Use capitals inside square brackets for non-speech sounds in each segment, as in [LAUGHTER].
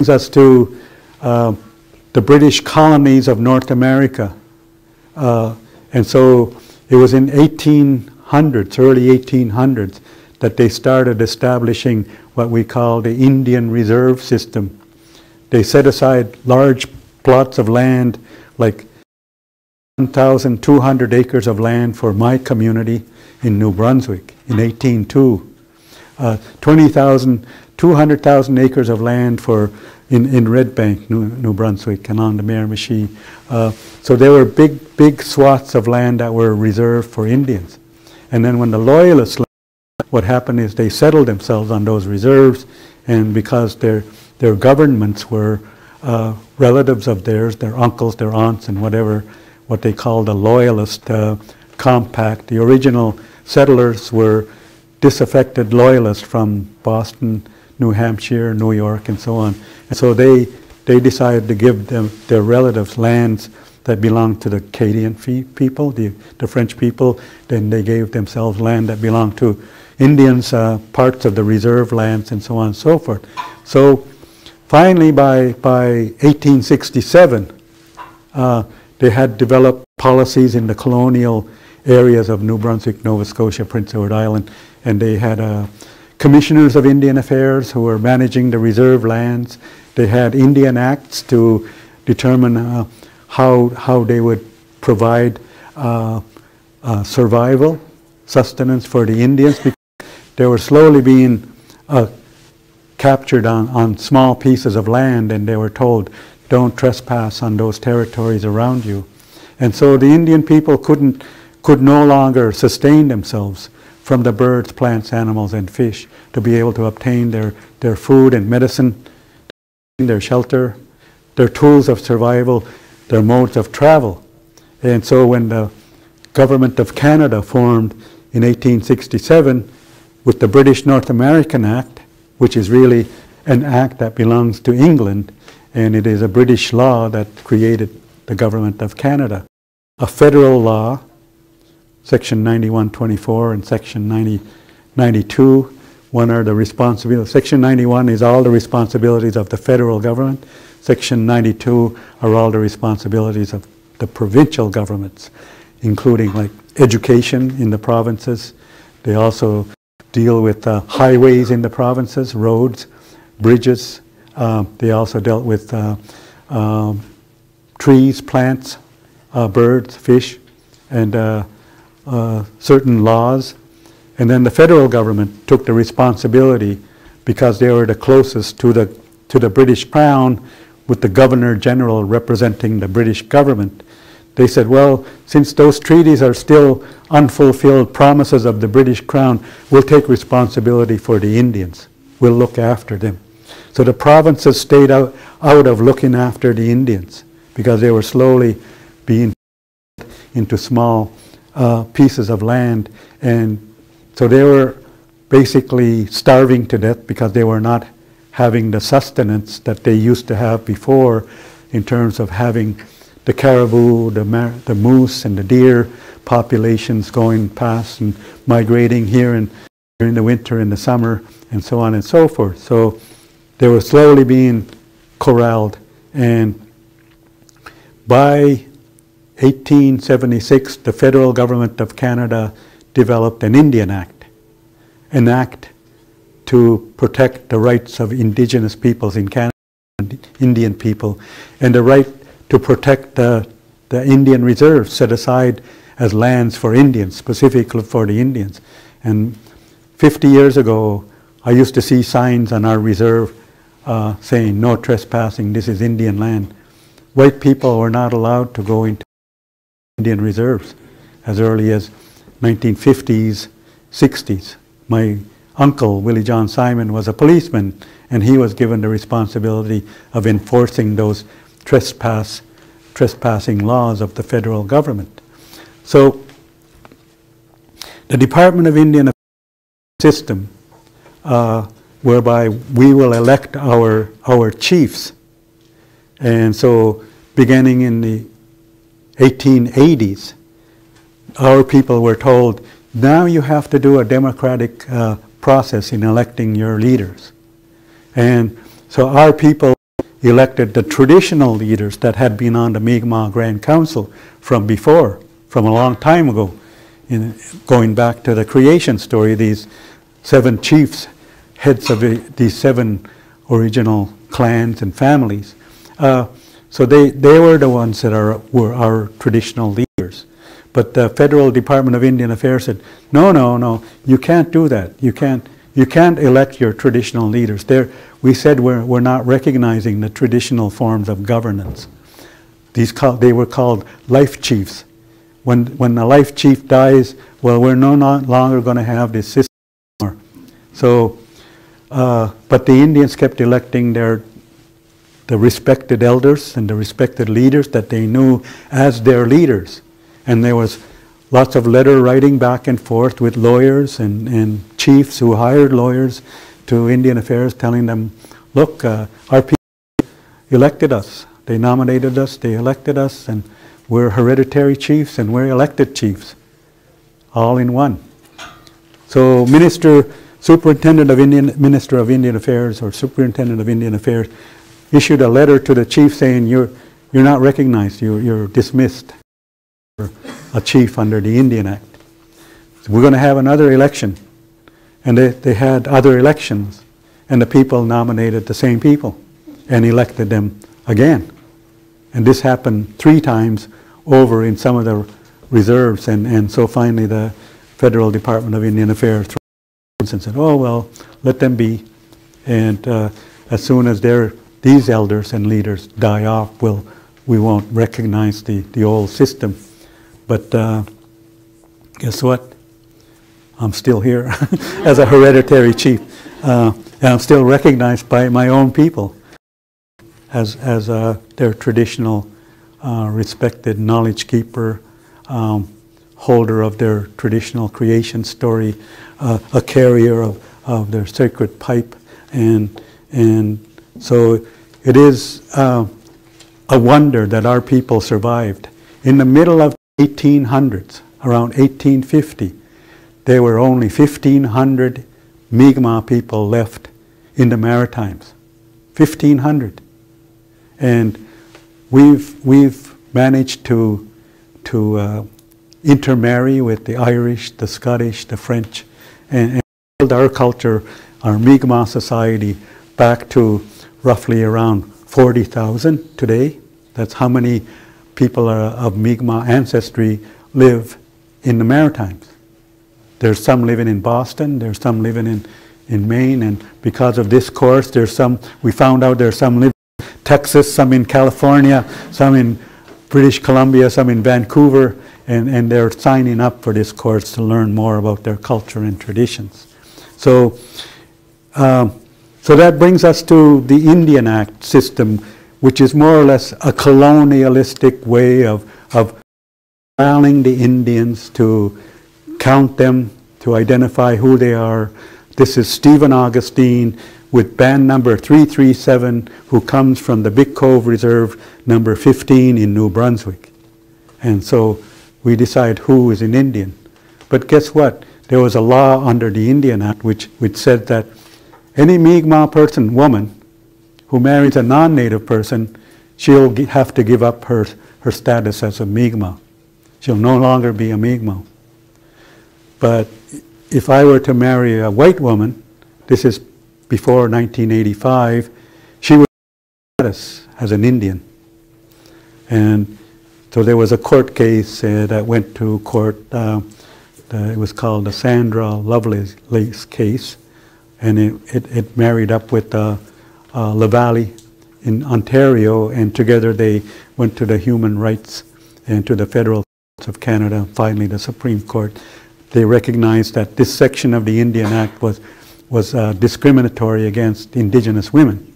brings us to uh, the British colonies of North America. Uh, and so it was in 1800s, early 1800s, that they started establishing what we call the Indian Reserve System. They set aside large plots of land, like 1,200 acres of land for my community in New Brunswick in 1802. Uh, 20,000, 200,000 acres of land for in, in Red Bank, New, New Brunswick, and on the Miramichi. Uh, so there were big, big swaths of land that were reserved for Indians. And then when the Loyalists left, what happened is they settled themselves on those reserves, and because their, their governments were uh, relatives of theirs, their uncles, their aunts, and whatever, what they called the Loyalist uh, compact. The original settlers were disaffected Loyalists from Boston, New Hampshire, New York, and so on. And so they, they decided to give them, their relatives lands that belonged to the Acadian people, the, the French people. Then they gave themselves land that belonged to Indians, uh, parts of the reserve lands, and so on and so forth. So finally, by, by 1867, uh, they had developed policies in the colonial areas of New Brunswick, Nova Scotia, Prince Edward Island, and they had uh, commissioners of Indian Affairs who were managing the reserve lands. They had Indian Acts to determine uh, how, how they would provide uh, uh survival, sustenance for the Indians because they were slowly being uh, captured on, on small pieces of land and they were told, don't trespass on those territories around you. And so the Indian people couldn't, could no longer sustain themselves from the birds, plants, animals, and fish to be able to obtain their, their food and medicine, their shelter, their tools of survival, their modes of travel. And so when the government of Canada formed in 1867 with the British North American Act, which is really an act that belongs to England, and it is a British law that created the government of Canada. A federal law Section 9124 and Section 90, 92. One are the responsibilities. Section 91 is all the responsibilities of the federal government. Section 92 are all the responsibilities of the provincial governments, including like education in the provinces. They also deal with uh, highways in the provinces, roads, bridges. Uh, they also dealt with uh, um, trees, plants, uh, birds, fish, and uh, certain laws. And then the federal government took the responsibility because they were the closest to the, to the British Crown with the Governor General representing the British government. They said, well, since those treaties are still unfulfilled promises of the British Crown, we'll take responsibility for the Indians. We'll look after them. So the provinces stayed out, out of looking after the Indians because they were slowly being into small uh, pieces of land. And so they were basically starving to death because they were not having the sustenance that they used to have before in terms of having the caribou, the, the moose, and the deer populations going past and migrating here in, during the winter and the summer and so on and so forth. So they were slowly being corralled. And by 1876, the federal government of Canada developed an Indian Act, an act to protect the rights of indigenous peoples in Canada, Indian people, and the right to protect the, the Indian reserves set aside as lands for Indians, specifically for the Indians. And 50 years ago, I used to see signs on our reserve uh, saying, no trespassing, this is Indian land. White people were not allowed to go into Indian reserves as early as 1950s, 60s. My uncle, Willie John Simon, was a policeman, and he was given the responsibility of enforcing those trespass, trespassing laws of the federal government. So the Department of Indian system, uh, whereby we will elect our, our chiefs. And so beginning in the 1880s, our people were told, now you have to do a democratic uh, process in electing your leaders. And so our people elected the traditional leaders that had been on the Mi'kmaq Grand Council from before, from a long time ago. In, going back to the creation story, these seven chiefs, heads of the, these seven original clans and families. Uh, so they, they were the ones that are, were our traditional leaders. But the Federal Department of Indian Affairs said, no, no, no, you can't do that. You can't, you can't elect your traditional leaders. They're, we said we're, we're not recognizing the traditional forms of governance. These call, they were called life chiefs. When, when the life chief dies, well, we're no longer going to have this system anymore. So, uh, but the Indians kept electing their the respected elders and the respected leaders that they knew as their leaders. And there was lots of letter writing back and forth with lawyers and, and chiefs who hired lawyers to Indian Affairs telling them, look, uh, our people elected us. They nominated us, they elected us, and we're hereditary chiefs and we're elected chiefs, all in one. So Minister, Superintendent of Indian, Minister of Indian Affairs or Superintendent of Indian Affairs issued a letter to the chief saying, you're, you're not recognized, you're, you're dismissed. You're a chief under the Indian Act. So we're going to have another election. And they, they had other elections, and the people nominated the same people and elected them again. And this happened three times over in some of the reserves, and, and so finally the Federal Department of Indian Affairs and said, oh, well, let them be. And uh, as soon as they're these elders and leaders die off, we'll, we won't recognize the, the old system. But uh, guess what? I'm still here [LAUGHS] as a hereditary chief. Uh, and I'm still recognized by my own people as, as uh, their traditional uh, respected knowledge keeper, um, holder of their traditional creation story, uh, a carrier of, of their sacred pipe, and, and so it is uh, a wonder that our people survived. In the middle of 1800s, around 1850, there were only 1,500 Mi'kmaq people left in the Maritimes. 1,500. And we've, we've managed to, to uh, intermarry with the Irish, the Scottish, the French, and, and build our culture, our Mi'kmaq society back to roughly around 40,000 today. That's how many people are, of Mi'kmaq ancestry live in the Maritimes. There's some living in Boston, there's some living in, in Maine, and because of this course, there's some, we found out there's some living in Texas, some in California, some in British Columbia, some in Vancouver, and, and they're signing up for this course to learn more about their culture and traditions. So, um, so that brings us to the Indian Act system, which is more or less a colonialistic way of, of allowing the Indians to count them, to identify who they are. This is Stephen Augustine with band number 337, who comes from the Big Cove Reserve number 15 in New Brunswick. And so we decide who is an Indian. But guess what? There was a law under the Indian Act which, which said that any Mi'kmaq person, woman, who marries a non-native person, she'll have to give up her, her status as a Mi'kmaq. She'll no longer be a Mi'kmaq. But if I were to marry a white woman, this is before 1985, she would status as an Indian. And so there was a court case uh, that went to court. Uh, it was called the Sandra Lovelace case and it, it, it married up with uh, uh, Lavallee in Ontario, and together they went to the human rights and to the federal courts of Canada, finally the Supreme Court. They recognized that this section of the Indian Act was, was uh, discriminatory against Indigenous women.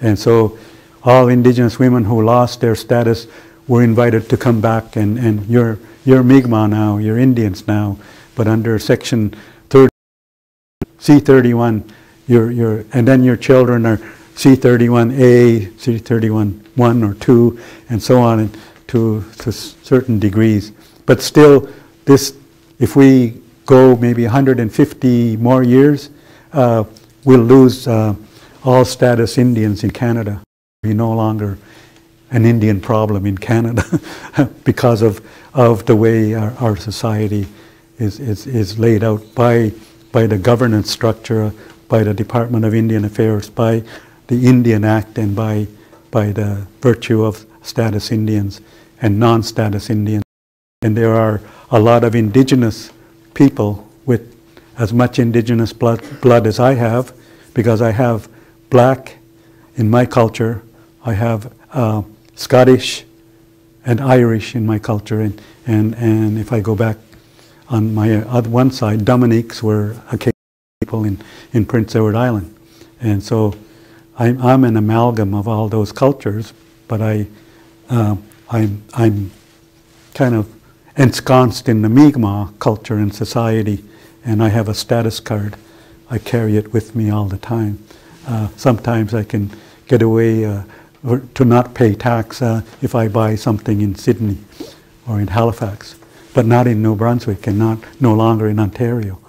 And so all Indigenous women who lost their status were invited to come back and, and you're, you're Mi'kmaq now, you're Indians now, but under Section C31, your, your, and then your children are C31A, C31 1 or 2, and so on and to, to certain degrees. But still, this, if we go maybe 150 more years, uh, we'll lose uh, all status Indians in Canada. be no longer an Indian problem in Canada [LAUGHS] because of, of the way our, our society is, is, is laid out by, by the governance structure, by the Department of Indian Affairs, by the Indian Act, and by, by the virtue of status Indians and non-status Indians. And there are a lot of indigenous people with as much indigenous blood, blood as I have, because I have black in my culture, I have uh, Scottish and Irish in my culture, and, and, and if I go back on my other one side, Dominiques were Acadian people in, in Prince Edward Island. And so I'm, I'm an amalgam of all those cultures, but I, uh, I'm, I'm kind of ensconced in the Mi'kmaq culture and society, and I have a status card. I carry it with me all the time. Uh, sometimes I can get away uh, to not pay tax uh, if I buy something in Sydney or in Halifax, but not in New Brunswick and not no longer in Ontario.